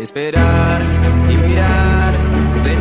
Esperar y mirar, de